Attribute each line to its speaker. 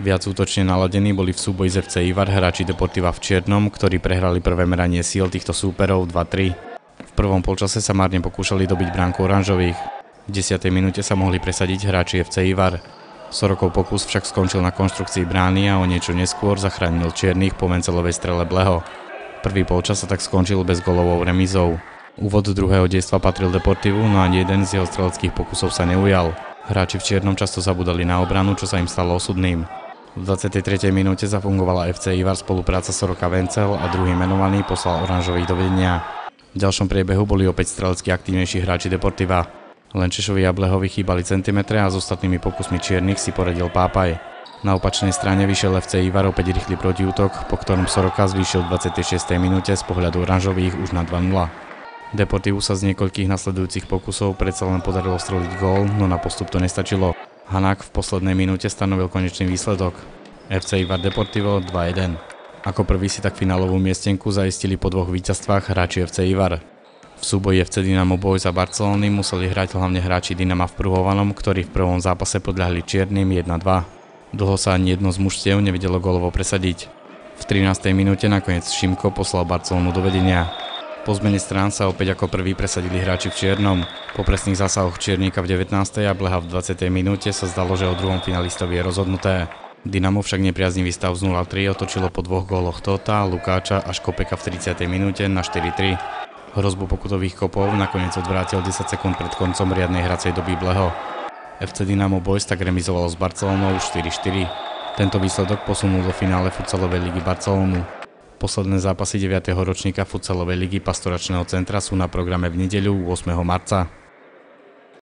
Speaker 1: Viac útočne naladení boli v súboji z FC Ivar hráči Deportiva v Čiernom, ktorí prehrali prvé meranie síl týchto súperov 2-3. V prvom polčase sa márne pokúšali dobiť bránku oranžových. V 10. minúte sa mohli presadiť hráči FC Ivar. Sorokov pokus však skončil na konštrukcii brány a o niečo neskôr zachránil Čiernych po Mencelovej strele Bleho. Prvý polčas sa tak skončil bez golovou remizou. Úvod druhého dejstva patril Deportivu, no ani jeden z jeho streleckých pokusov sa neujal. Hráči v Čiernom často zabudali na obranu, čo sa im stalo osudným. V 23. minúte zafungovala FC Ivar spolupráca Soroka Vencel a druhý menovaný poslal oranžových do vedenia. V ďalšom priebehu boli opäť strelecky aktívnejší hráči Deportiva. Lenčešovi a Blehovi chýbali centimetre a s ostatnými pokusmi čiernych si poradil Pápaj. Na opačnej strane vyšiel FC Ivar opäť rýchly protiútok, po ktorom Soroka zvýšil v 26. minúte z pohľadu oranžových už na 2-0. Deportivu sa z niekoľkých nasledujúcich pokusov predsa len podarilo streliť gól, no na postup to nestačilo. Hanák v poslednej minúte stanovil konečný výsledok. FC Ivar Deportivo 2-1. Ako prvý si tak finálovú miestenku zaistili po dvoch víťazstvách hráči FC Ivar. V súboji FC Dynamo Boys a Barcelony museli hrať hlavne hráči Dynama v Pruhovanom, ktorí v prvom zápase podľahli čiernym 1-2. Dlho sa ani jedno z mužstiev nevedelo golovo presadiť. V 13. minúte nakoniec Šimko poslal Barcelonu do vedenia. Po zmene strán sa opäť ako prvý presadili hráči v čiernom. Po presných zásahoch Čiernika v 19. a Bleha v 20. minúte sa zdalo, že o druhom finalistovi je rozhodnuté. Dynamo však nepriaznivý stav z 0-3 otočilo po dvoch góloch Tota, Lukáča a Škopeka v 30. minúte na 4-3. Hrozbu pokutových kopov nakoniec odvrátil 10 sekúnd pred koncom riadnej hracej doby Bleho. FC Dynamo Boys tak remizovalo s Barcelonou 4-4. Tento výsledok posunul do finále futsalovej ligy Barcelonu. Posledné zápasy 9. ročníka futsalovej ligy pastoračného centra sú na programe v nedeľu 8. marca.